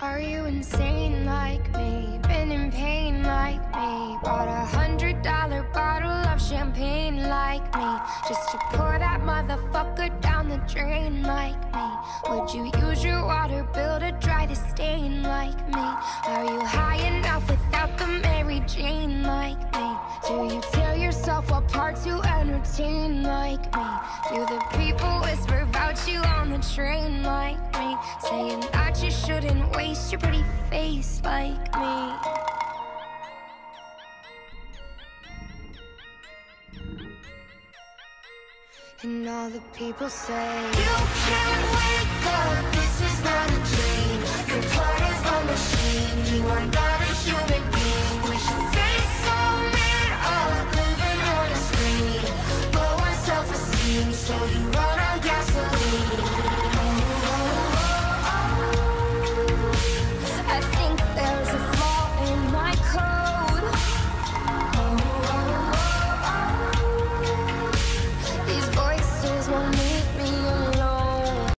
Are you insane like me? Been in pain like me? Bought a hundred dollar bottle of champagne like me Just to pour that motherfucker down the drain like me Would you use your water bill to dry the stain like me? Are you high enough without the Mary Jane like me? Do you tear yourself apart to entertain like me? Do the people whisper about you on the train Saying that you shouldn't waste your pretty face like me. And all the people say You can't wake up, this is not a dream. You're part of a machine, you are not a human